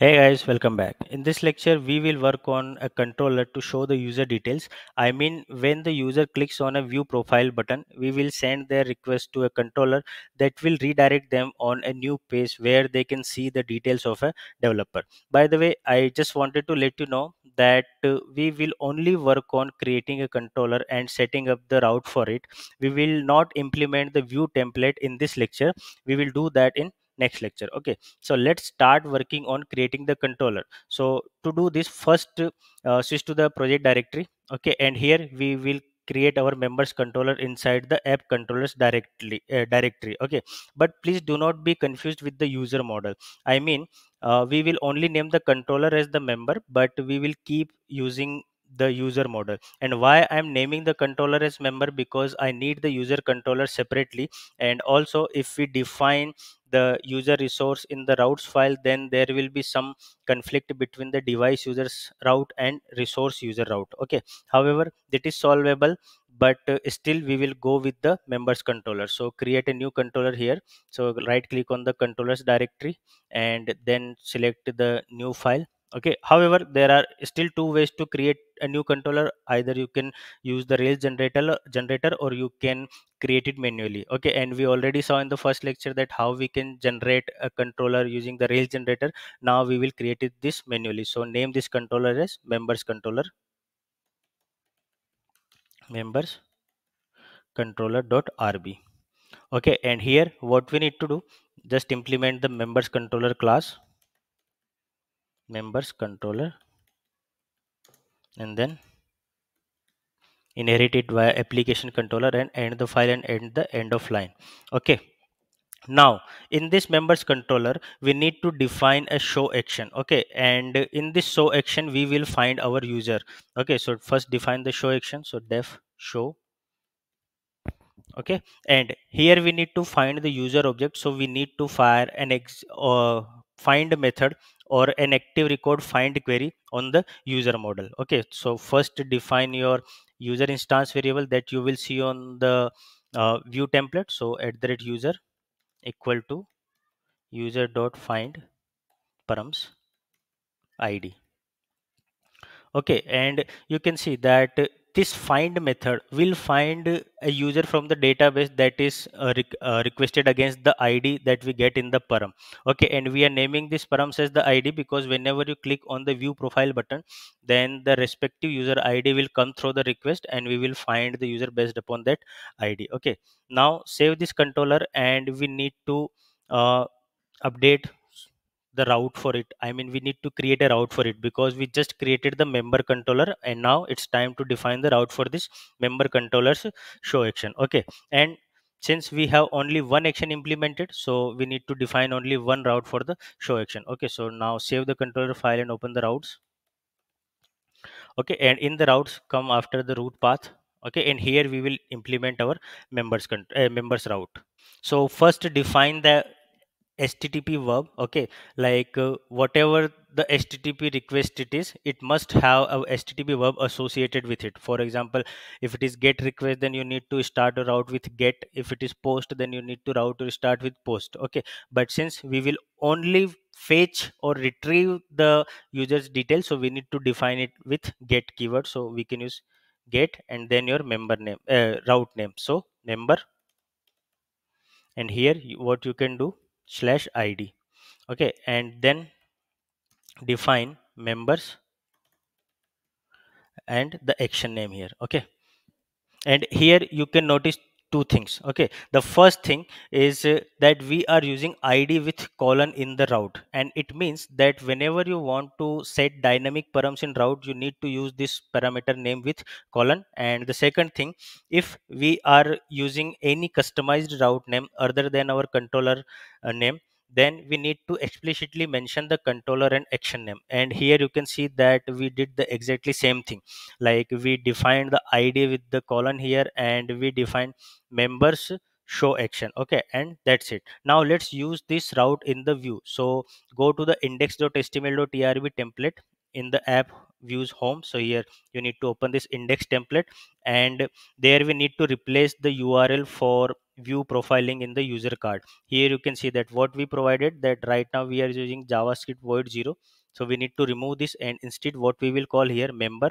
Hey guys, welcome back. In this lecture, we will work on a controller to show the user details. I mean, when the user clicks on a view profile button, we will send their request to a controller that will redirect them on a new page where they can see the details of a developer. By the way, I just wanted to let you know that uh, we will only work on creating a controller and setting up the route for it. We will not implement the view template in this lecture. We will do that in next lecture. Okay. So let's start working on creating the controller. So to do this first uh, switch to the project directory. Okay. And here we will create our members controller inside the app controllers directly uh, directory. Okay. But please do not be confused with the user model. I mean uh, we will only name the controller as the member but we will keep using the user model. And why i'm naming the controller as member? Because i need the user controller separately. And also if we define the user resource in the routes file then there will be some conflict between the Devise users route and resource user route okay? However that is solvable but uh, still we will go with the members controller. So create a new controller here. So right click on the controllers directory and then select the new file okay however there are still two ways to create a new controller. Either you can use the rails generator generator or you can create it manually. Okay and we already saw in the first lecture that how we can generate a controller using the rails generator. Now we will create it this manually. So name this controller as members controller. Members controller.rb okay and here what we need to do just implement the members controller class members controller and then inherit it via application controller and end the file and end the end of line. Okay. Now in this members controller we need to define a show action. Okay. And in this show action we will find our user. Okay. So first define the show action. So def show. Okay. And here we need to find the user object. So we need to fire an ex uh, find method or an active record find query on the user model. Okay so first define your user instance variable that you will see on the uh, view template. So at the rate user equal to user dot find params id okay and you can see that this find method will find a user from the database that is uh, re- uh, requested against the id that we get in the param. Okay and we are naming this params as the id because whenever you click on the view profile button then the respective user id will come through the request and we will find the user based upon that id okay now save this controller and we need to uh, update the route for it. I mean we need to create a route for it because we just created the member controller and now it's time to define the route for this member controllers show action. Okay. And since we have only one action implemented so we need to define only one route for the show action. Okay. So now save the controller file and open the routes. Okay. And in the routes come after the route path. Okay. And here we will implement our members uh, members route. So first define the http verb okay? Like uh, whatever the http request it is it must have a http verb associated with it. For example if it is get request then you need to start a route with get. If it is post then you need to route to start with post okay? But since we will only fetch or retrieve the user's details so we need to define it with get keyword. So we can use get and then your member name uh, route name. So member and here what you can do slash id okay and then define members and the action name here. Okay and here you can notice two things okay? The first thing is uh, that we are using id with colon in the route. And it means that whenever you want to set dynamic params in route you need to use this parameter name with colon. And the second thing if we are using any customized route name other than our controller uh, name then we need to explicitly mention the controller and action name. And here you can see that we did the exactly same thing. Like we defined the id with the colon here and we define members show action. Okay and that's it. Now let's use this route in the view. So go to the index.html.erb template in the app views home. So here you need to open this index template and there we need to replace the url for view profiling in the user card. Here you can see that what we provided that right now we are using javascript void 0 so we need to remove this and instead what we will call here member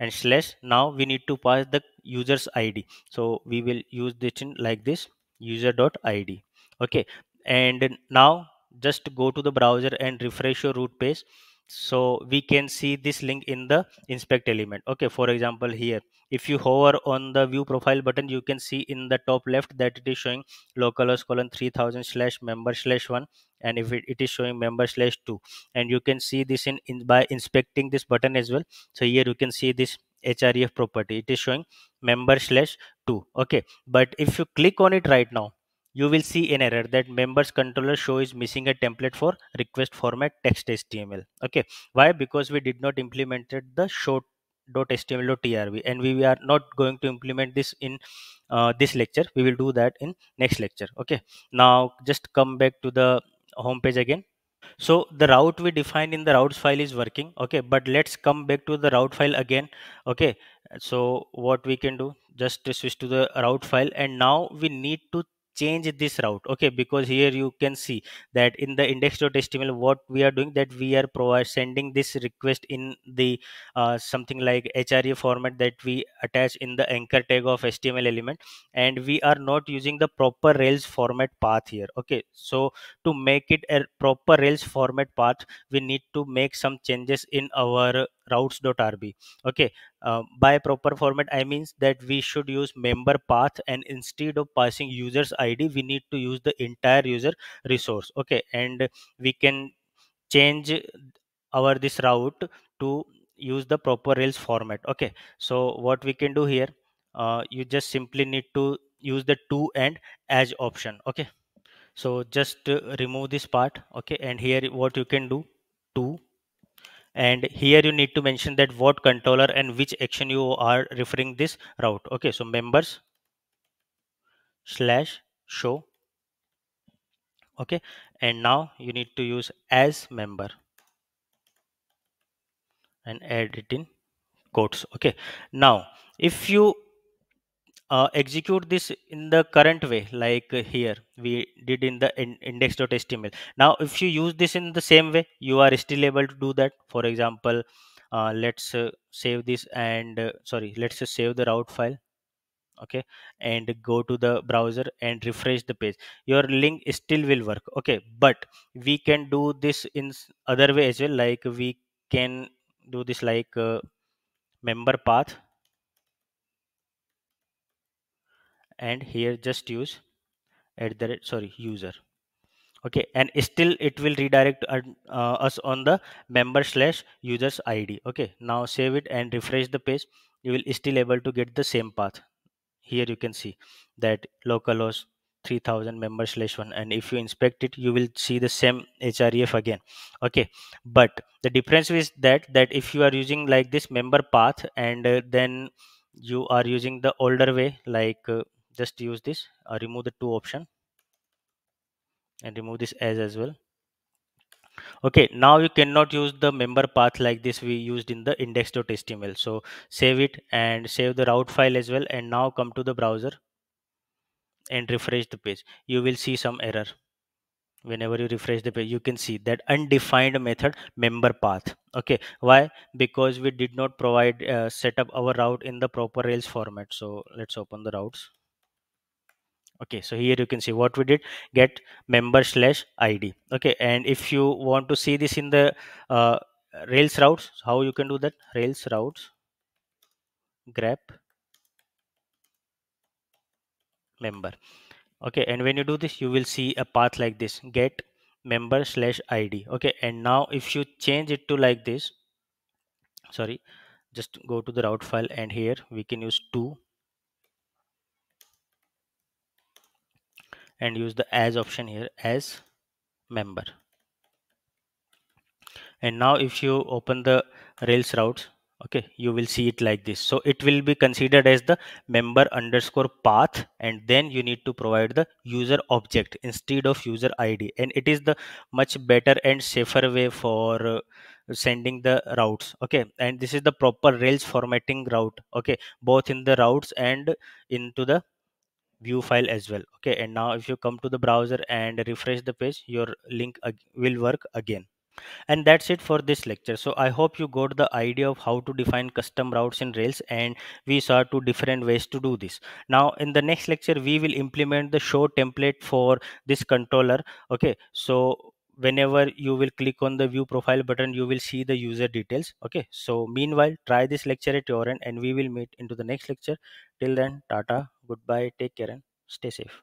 and slash. Now we need to pass the user's id so we will use this in like this user dot id okay. And now just go to the browser and refresh your root page. So we can see this link in the inspect element. Okay. For example here if you hover on the view profile button you can see in the top left that it is showing localhost colon 3000 slash member slash 1 and if it, it is showing member slash 2 and you can see this in, in by inspecting this button as well. So here you can see this href property. It is showing member slash 2 okay? But if you click on it right now you will see an error that members controller show is missing a template for request format text html okay? Why? Because we did not implemented the show .html.erb and we are not going to implement this in uh, this lecture. We will do that in next lecture. Okay. Now just come back to the home page again. So the route we defined in the routes file is working. Okay. But let's come back to the route file again. Okay. So what we can do? Just switch to the route file. And now we need to change this route okay? Because here you can see that in the index.html what we are doing that we are provide sending this request in the uh, something like href format that we attach in the anchor tag of html element and we are not using the proper rails format path here okay? So to make it a proper rails format path we need to make some changes in our routes.rb okay uh, by proper format i means that we should use member path and instead of passing users id we need to use the entire user resource. Okay and we can change our this route to use the proper rails format. Okay so what we can do here uh, you just simply need to use the to and as option. Okay so just uh, remove this part. Okay and here what you can do to and here you need to mention that what controller and which action you are referring this route. Okay so members slash show. Okay and now you need to use as member and add it in quotes. Okay now if you uh, execute this in the current way like here we did in the in index.html now if you use this in the same way you are still able to do that. For example uh, let's uh, save this and uh, sorry let's just save the route file okay and go to the browser and refresh the page. Your link still will work okay but we can do this in other way as well like we can do this like uh, member path and here just use at the sorry user. Okay and still it will redirect uh, us on the member slash users id okay now save it and refresh the page. You will still able to get the same path. Here you can see that localhost 3000 member slash 1 and if you inspect it you will see the same href again. Okay but the difference is that that if you are using like this member path and uh, then you are using the older way like uh, just use this uh, remove the two option and remove this as as well. Okay now you cannot use the member path like this we used in the index.html so save it and save the route file as well and now come to the browser and refresh the page. You will see some error. Whenever you refresh the page you can see that undefined method member path. Okay why? Because we did not provide uh, set up our route in the proper rails format. So let's open the routes okay so here you can see what we did. Get member slash id okay and if you want to see this in the uh, rails routes how you can do that? Rails routes grep member. Okay and when you do this you will see a path like this. Get member slash id okay and now if you change it to like this sorry just go to the route file and here we can use to and use the as option here as member. And now if you open the rails routes okay you will see it like this. So it will be considered as the member underscore path and then you need to provide the user object instead of user id and it is the much better and safer way for uh, sending the routes okay? And this is the proper rails formatting route okay? Both in the routes and into the view file as well okay? And now if you come to the browser and refresh the page your link will work again. And that's it for this lecture. So i hope you got the idea of how to define custom routes in rails and we saw two different ways to do this. Now in the next lecture we will implement the show template for this controller okay? So whenever you will click on the view profile button you will see the user details okay? So meanwhile try this lecture at your end and we will meet into the next lecture. Till then tata goodbye take care and stay safe